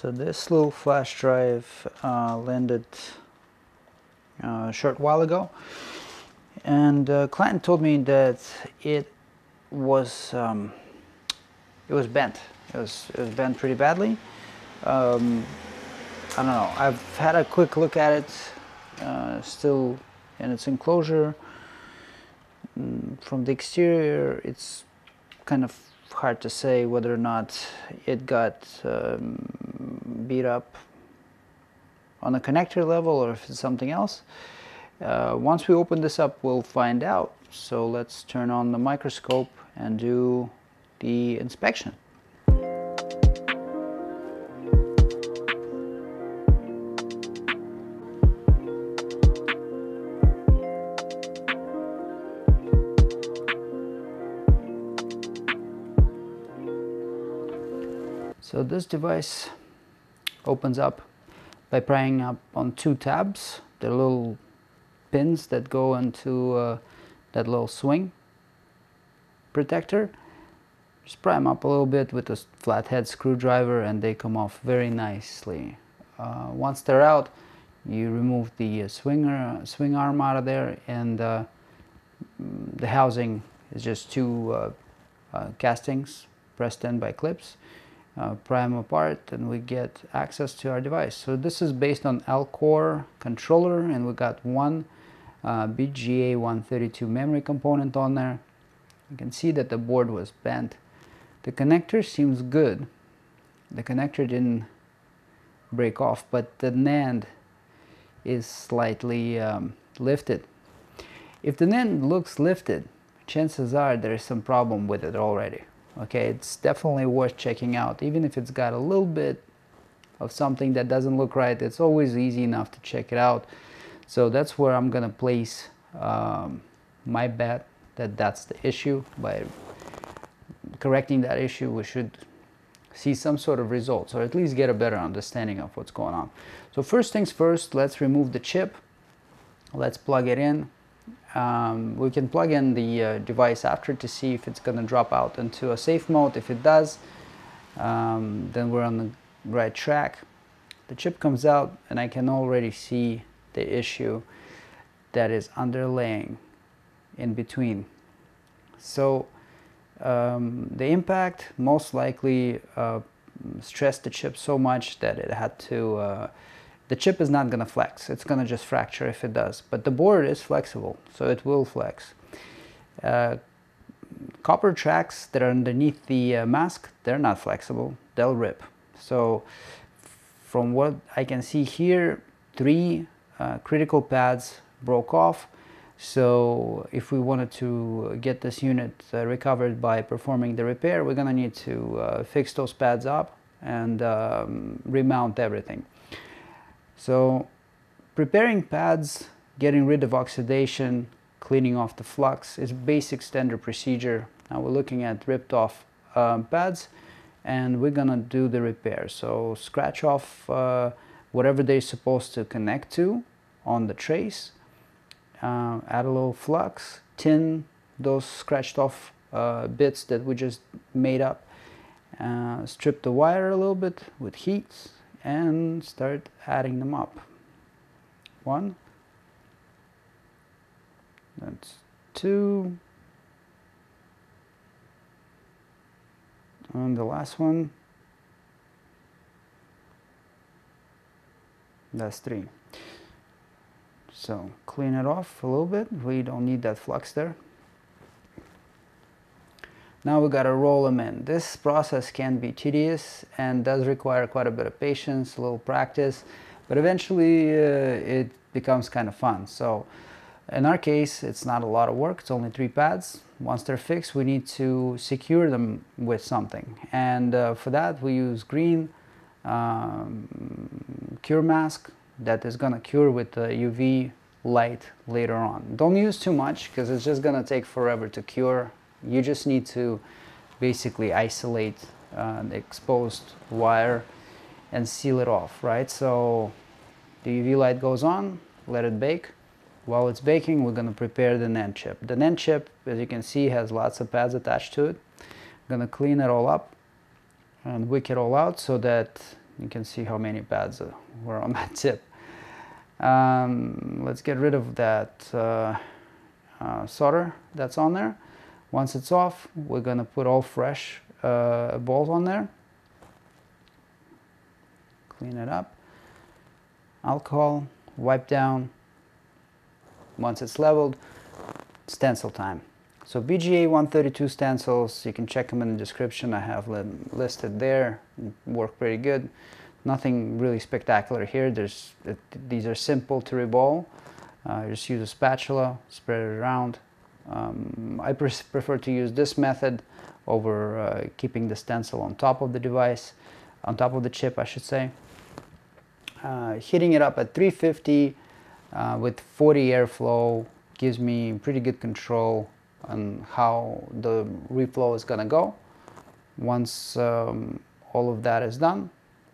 So this little flash drive uh, landed uh, a short while ago. And uh, client told me that it was um, it was bent. It was, it was bent pretty badly. Um, I don't know. I've had a quick look at it uh, still in its enclosure. Mm, from the exterior it's kind of hard to say whether or not it got um, beat up on the connector level or if it's something else. Uh, once we open this up, we'll find out. So let's turn on the microscope and do the inspection. So this device opens up by prying up on two tabs, the little pins that go into uh, that little swing protector. Just pry them up a little bit with a flathead screwdriver and they come off very nicely. Uh, once they're out, you remove the uh, swinger, swing arm out of there and uh, the housing is just two uh, uh, castings pressed in by clips uh, them apart and we get access to our device. So this is based on Alcor controller and we got one uh, BGA 132 memory component on there. You can see that the board was bent. The connector seems good. The connector didn't break off but the NAND is slightly um, lifted. If the NAND looks lifted, chances are there is some problem with it already okay it's definitely worth checking out. Even if it's got a little bit of something that doesn't look right it's always easy enough to check it out. So that's where I'm gonna place um, my bet that that's the issue. By correcting that issue we should see some sort of results or at least get a better understanding of what's going on. So first things first let's remove the chip. Let's plug it in um, we can plug in the uh, device after to see if it's going to drop out into a safe mode. If it does, um, then we're on the right track. The chip comes out and I can already see the issue that is underlaying in between. So um, the impact most likely uh, stressed the chip so much that it had to uh, the chip is not going to flex. It's going to just fracture if it does. But the board is flexible, so it will flex. Uh, copper tracks that are underneath the uh, mask, they're not flexible. They'll rip. So from what I can see here, three uh, critical pads broke off. So if we wanted to get this unit uh, recovered by performing the repair, we're going to need to uh, fix those pads up and um, remount everything. So preparing pads, getting rid of oxidation, cleaning off the flux is basic standard procedure. Now we're looking at ripped off um, pads and we're gonna do the repair. So scratch off uh, whatever they're supposed to connect to on the trace, uh, add a little flux, tin those scratched off uh, bits that we just made up, uh, strip the wire a little bit with heat, and start adding them up. One, that's two, and the last one, that's three. So clean it off a little bit. We don't need that flux there. Now we got to roll them in. This process can be tedious and does require quite a bit of patience, a little practice, but eventually uh, it becomes kind of fun. So in our case, it's not a lot of work. It's only three pads. Once they're fixed, we need to secure them with something. And uh, for that, we use green um, cure mask that is going to cure with the UV light later on. Don't use too much because it's just going to take forever to cure you just need to basically isolate uh, the exposed wire and seal it off, right? So the UV light goes on, let it bake. While it's baking, we're going to prepare the NAND chip. The NAND chip, as you can see, has lots of pads attached to it. I'm going to clean it all up and wick it all out so that You can see how many pads were on that tip. Um, let's get rid of that uh, uh, solder that's on there. Once it's off, we're gonna put all fresh uh, balls on there. Clean it up. Alcohol, wipe down. Once it's leveled, stencil time. So BGA 132 stencils, you can check them in the description. I have them listed there. Work pretty good. Nothing really spectacular here. There's These are simple to reball. Uh, just use a spatula, spread it around. Um, I pre prefer to use this method over uh, keeping the stencil on top of the device, on top of the chip I should say. Uh, hitting it up at 350 uh, with 40 airflow gives me pretty good control on how the reflow is to go. Once um, all of that is done,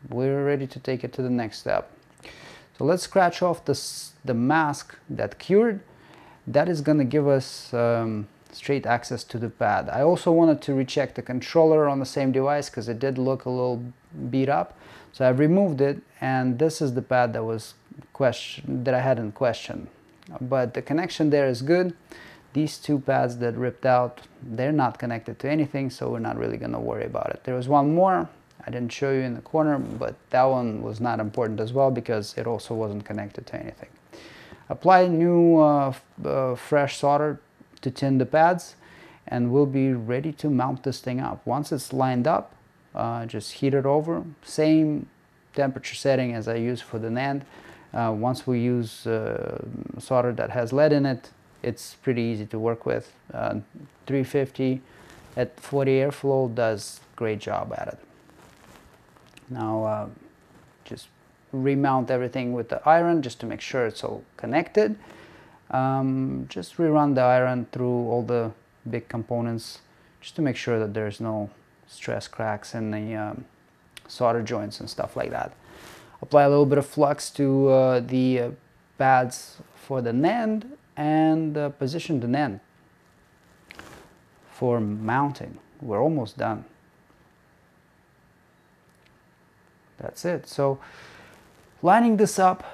we're ready to take it to the next step. So let's scratch off this, the mask that cured. That is going to give us um, straight access to the pad. I also wanted to recheck the controller on the same device because it did look a little beat up. So I've removed it and this is the pad that was question that I had in question. But the connection there is good. These two pads that ripped out, they're not connected to anything, so we're not really gonna worry about it. There was one more I didn't show you in the corner, but that one was not important as well because it also wasn't connected to anything. Apply new uh, uh, fresh solder to tin the pads and we'll be ready to mount this thing up. Once it's lined up, uh, just heat it over. Same temperature setting as I use for the NAND. Uh, once we use uh, solder that has lead in it, it's pretty easy to work with. Uh, 350 at 40 airflow does great job at it. Now remount everything with the iron just to make sure it's all connected. Um, just rerun the iron through all the big components just to make sure that there's no stress cracks in the um, solder joints and stuff like that. Apply a little bit of flux to uh, the uh, pads for the NAND and uh, position the NAND for mounting. We're almost done. That's it. So lining this up,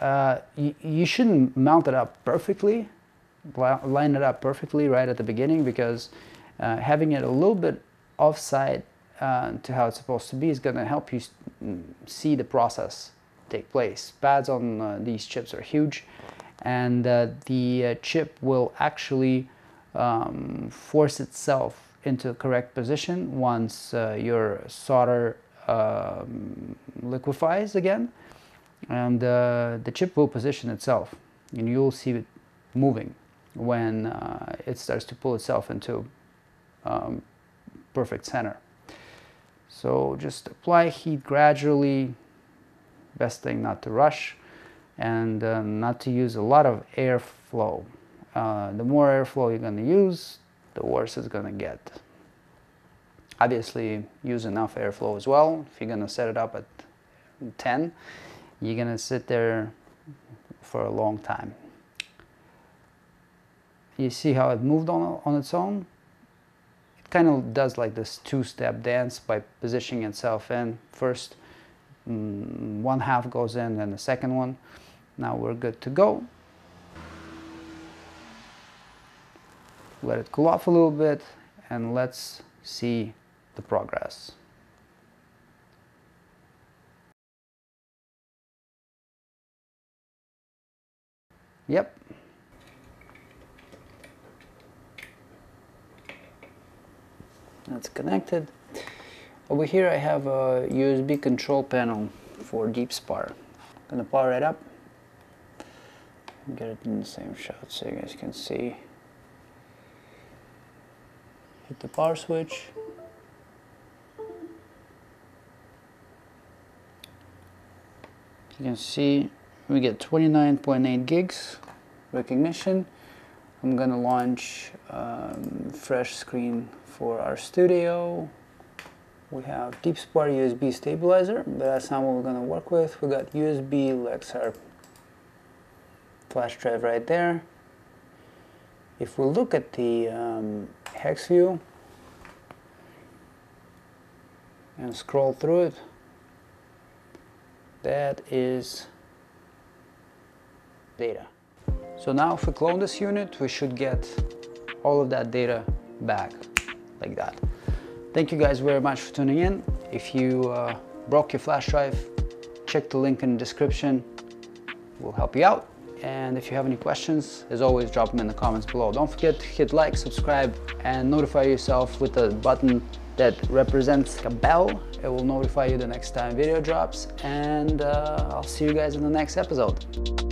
uh, you, shouldn't mount it up perfectly, line it up perfectly right at the beginning because uh, having it a little bit offside uh, to how it's supposed to be is going to help you mm, see the process take place. Pads on uh, these chips are huge and uh, the uh, chip will actually um, force itself into the correct position once uh, your solder liquefies again and uh, the chip will position itself and you'll see it moving when uh, it starts to pull itself into um, perfect center. So just apply heat gradually, best thing not to rush and uh, not to use a lot of airflow. Uh, the more airflow you're going to use, the worse it's going to get. Obviously, use enough airflow as well. If you're to set it up at 10, you're to sit there for a long time. You see how it moved on, on its own? It kind of does like this two-step dance by positioning itself in. First, mm, one half goes in, then the second one. Now we're good to go. Let it cool off a little bit and let's see the progress. Yep. That's connected. Over here I have a USB control panel for DeepSpar. Gonna power it up. Get it in the same shot so you guys can see. Hit the power switch. You can see we get 29.8 gigs recognition. I'm gonna launch um, fresh screen for R-Studio. We have DeepSpar USB stabilizer, that's not what we're gonna work with. We got USB Lexar flash drive right there. If we look at the um, hex view and scroll through it, that is data. So now if we clone this unit, we should get all of that data back like that. Thank you guys very much for tuning in. If you uh, broke your flash drive, check the link in the description. We'll help you out. And if you have any questions, as always, drop them in the comments below. Don't forget to hit like, subscribe, and notify yourself with the button that represents a bell. It will notify you the next time video drops. And uh, I'll see you guys in the next episode.